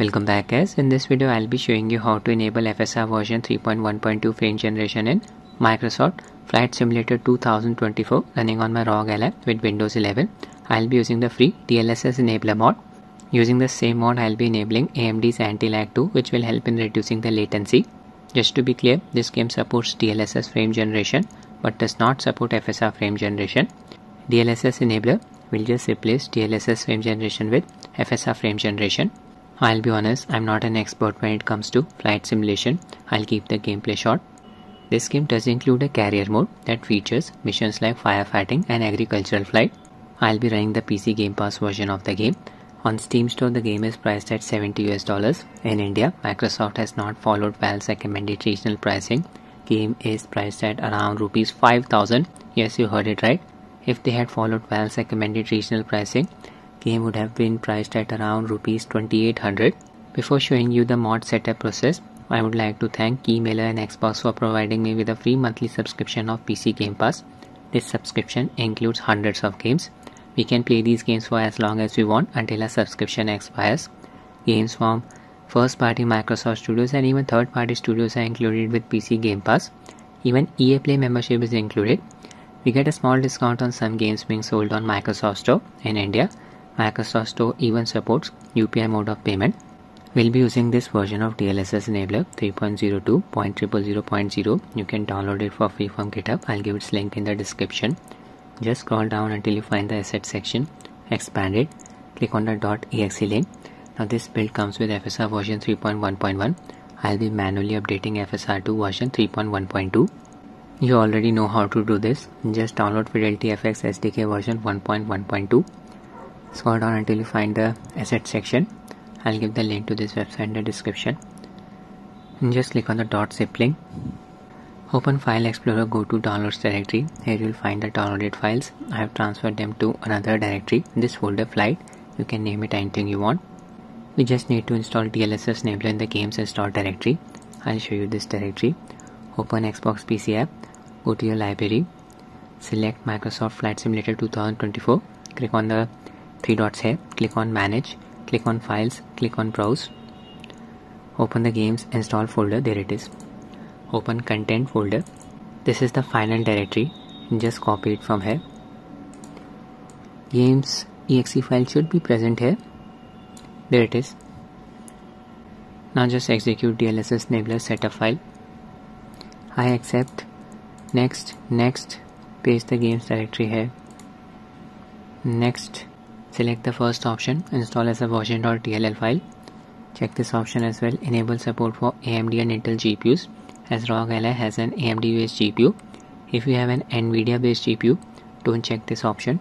Welcome back guys, in this video I'll be showing you how to enable FSR version 3.1.2 frame generation in Microsoft Flight Simulator 2024 running on my ROG Ally with Windows 11. I'll be using the free DLSS enabler mod. Using the same mod I'll be enabling AMD's anti-lag 2 which will help in reducing the latency. Just to be clear, this game supports DLSS frame generation but does not support FSR frame generation. DLSS enabler will just replace DLSS frame generation with FSR frame generation. I'll be honest, I'm not an expert when it comes to flight simulation. I'll keep the gameplay short. This game does include a career mode that features missions like firefighting and agricultural flight. I'll be running the PC Game Pass version of the game. On Steam Store, the game is priced at 70 US dollars. In India, Microsoft has not followed Valve's recommended regional pricing. Game is priced at around rupees 5000. Yes, you heard it right. If they had followed Valve's recommended regional pricing, game would have been priced at around rupees 2800 before showing you the mod setup process i would like to thank keymailer and xbox for providing me with a free monthly subscription of pc game pass. This subscription includes hundreds of games. We can play these games for as long as we want until our subscription expires. Games from first party microsoft studios and even third party studios are included with pc game pass. Even ea play membership is included. We get a small discount on some games being sold on microsoft store in india Microsoft Store even supports UPI mode of payment. We'll be using this version of DLSS enabler 3.02.000.0. You can download it for free from GitHub. I'll give its link in the description. Just scroll down until you find the asset section. Expand it. Click on the .exe link. Now this build comes with FSR version 3.1.1. I'll be manually updating FSR2 version 3.1.2. You already know how to do this. Just download Fidelity FX SDK version 1.1.2 scroll down until you find the asset section. I'll give the link to this website in the description. And just click on the dot zip link open file explorer go to downloads directory. Here you'll find the downloaded files. I have transferred them to another directory. This folder flight you can name it anything you want. We just need to install DLSS enabler in the games install directory. I'll show you this directory. Open Xbox PC app. Go to your library. Select Microsoft Flight Simulator 2024 click on the three dots here. Click on manage click on files click on browse. Open the games install folder. There it is. Open content folder. This is the final directory. Just copy it from here. Games exe file should be present here. There it is. Now just execute DLSS enabler setup file. I accept. Next next. Paste the games directory here. Next Select the first option, install as a version.dll file. Check this option as well, enable support for AMD and Intel GPUs as ROG Ally has an AMD based GPU. If you have an NVIDIA based GPU, don't check this option.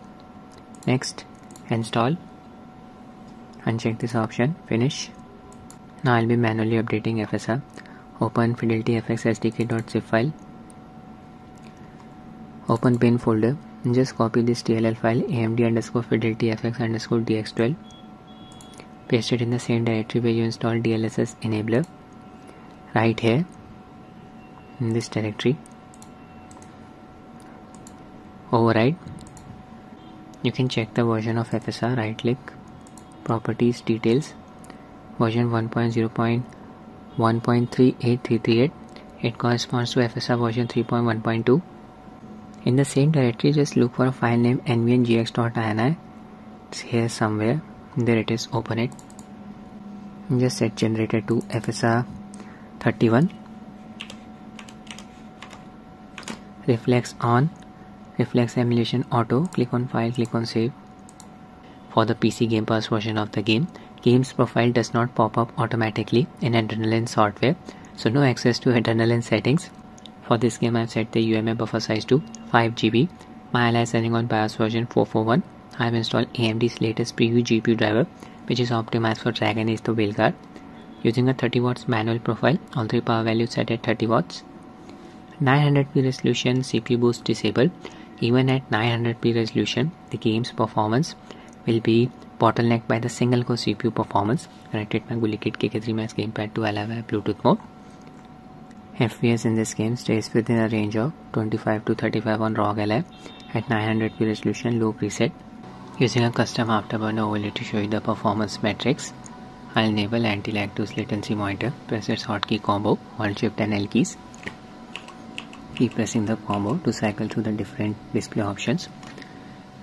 Next, install. Uncheck this option, finish. Now I'll be manually updating FSR. Open Fidelity FX SDK.zip file. Open bin folder just copy this DLL file amd underscore fidelity fx underscore dx12 paste it in the same directory where you installed DLSS enabler right here in this directory. Override. You can check the version of FSR right click properties details version 1.0.1.38338 it corresponds to FSR version 3.1.2 in the same directory just look for a file name nvngx.ini it's here somewhere. There it is. Open it. Just set generator to fsr 31 reflex on. Reflex emulation auto. Click on file. Click on save. For the pc game pass version of the game games profile does not pop up automatically in adrenaline software. So no access to adrenaline settings. For this game I've set the UMA buffer size to 5GB. My ally is running on BIOS version 441. I have installed AMD's latest preview GPU driver which is optimized for Dragon Age the Veilguard. Using a 30 watts manual profile, all three power values set at 30 watts. 900p resolution CPU boost disabled. Even at 900p resolution, the game's performance will be bottlenecked by the single core CPU performance. Connected my Gulikit KK3 Max gamepad to allow Bluetooth mode. FPS in this game stays within a range of 25 to 35 on ROG Ally at 900p resolution low preset. Using a custom afterburner overlay to show you the performance metrics, I'll enable anti-lag 2 latency monitor. Press its hotkey combo, Alt Shift and L keys. Keep pressing the combo to cycle through the different display options.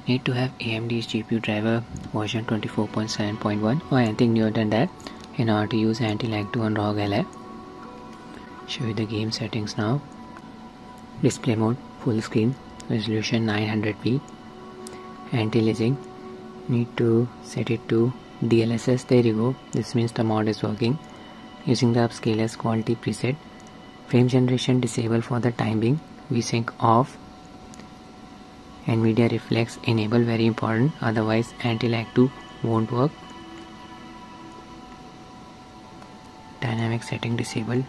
Need to have AMD's GPU driver version 24.7.1 or anything newer than that in order to use anti-lag 2 on ROG Ally. Show you the game settings now. Display mode, full screen, resolution 900p. Anti-aliasing, need to set it to DLSS there you go. This means the mod is working. Using the upscalers quality preset. Frame generation disable for the time being. Vsync off. Nvidia reflex enable. Very important. Otherwise anti-lag 2 won't work. Dynamic setting disabled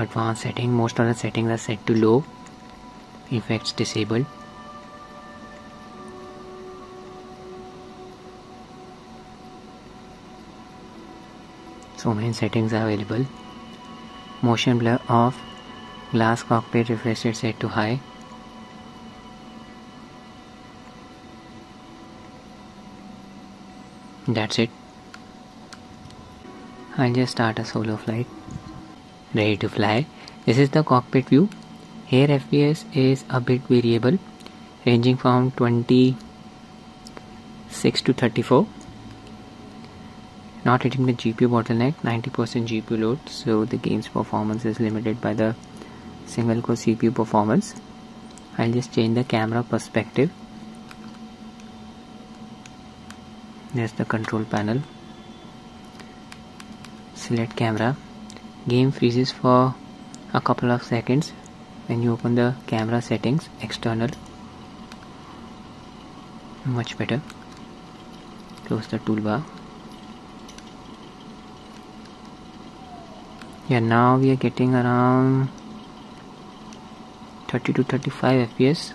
advanced setting most of the settings are set to low effects disabled. So many settings are available. Motion blur off glass cockpit refresh rate set to high. That's it. I'll just start a solo flight ready to fly. This is the cockpit view. Here FPS is a bit variable ranging from 26 to 34 not hitting the GPU bottleneck 90% GPU load so the game's performance is limited by the single core CPU performance. I'll just change the camera perspective. There's the control panel. Select camera game freezes for a couple of seconds when you open the camera settings external. Much better. Close the toolbar. Yeah now we are getting around 30 to 35 fps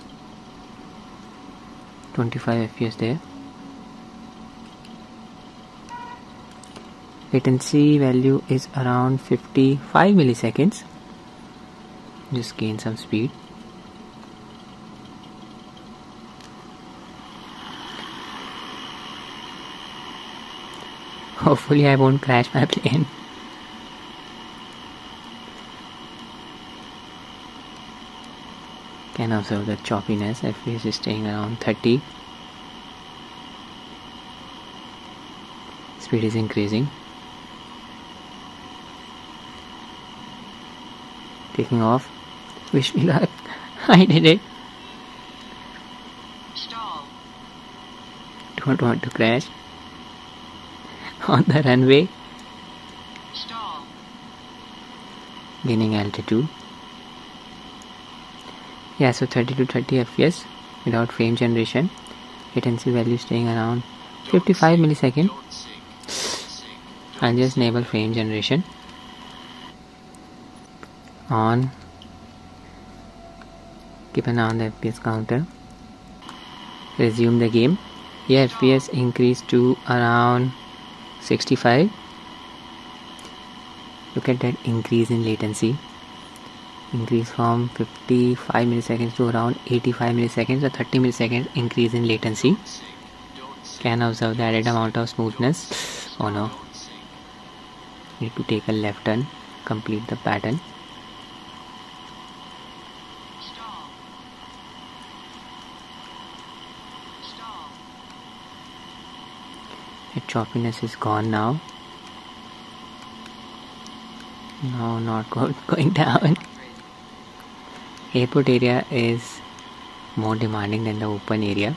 25 fps there latency value is around 55 milliseconds. Just gain some speed. Hopefully I won't crash my plane. Can observe the choppiness. FPS is staying around 30 speed is increasing taking off. Wish me luck. I did it. Stall. don't want to crash. On the runway. Stall. gaining altitude. Yeah so 30 to 30 fps without frame generation. Latency value staying around 55 millisecond. I'll just enable frame generation on. Keep an eye on the fps counter. Resume the game. Yeah fps increased to around 65 look at that increase in latency. Increase from 55 milliseconds to around 85 milliseconds or 30 milliseconds increase in latency. Can observe the added amount of smoothness. Oh no. Need to take a left turn. Complete the pattern the choppiness is gone now. No not going down. Airport area is more demanding than the open area.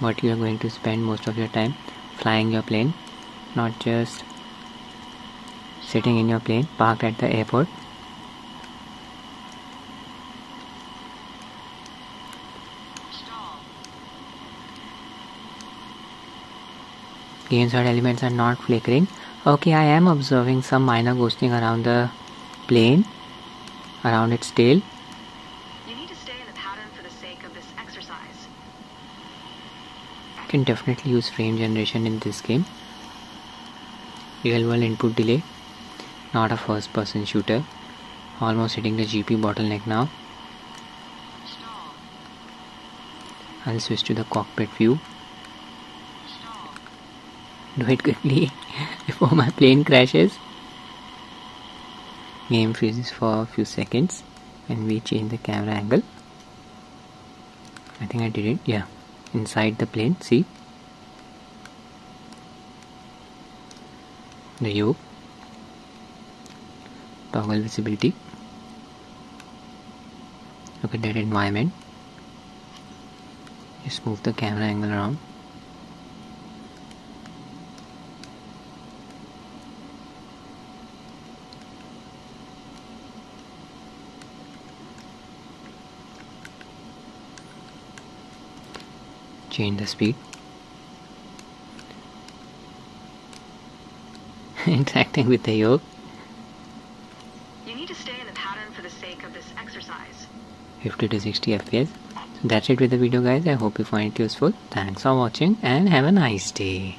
But you are going to spend most of your time flying your plane not just sitting in your plane parked at the airport Side elements are not flickering. Okay I am observing some minor ghosting around the plane around its tail. You need to stay in the pattern for the sake of this exercise. can definitely use frame generation in this game. Real world input delay. Not a first person shooter. Almost hitting the GPU bottleneck now. I'll switch to the cockpit view do it quickly before my plane crashes. Game freezes for a few seconds and we change the camera angle. I think I did it yeah. Inside the plane see? The yoke toggle visibility. Look at that environment. Just move the camera angle around change the speed. Interacting with the yoke. You need to stay in the pattern for the sake of this exercise. 50 to 60 fps so that's it with the video guys. I hope you find it useful. Thanks for watching and have a nice day